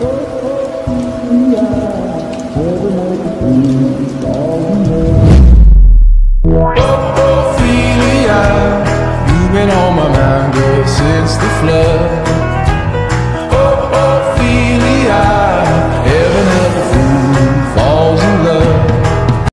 Ophelia, you've been on my mind, girl, since the flood.